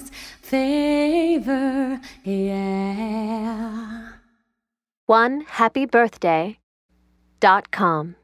favor yeah. One happy birthday dot com.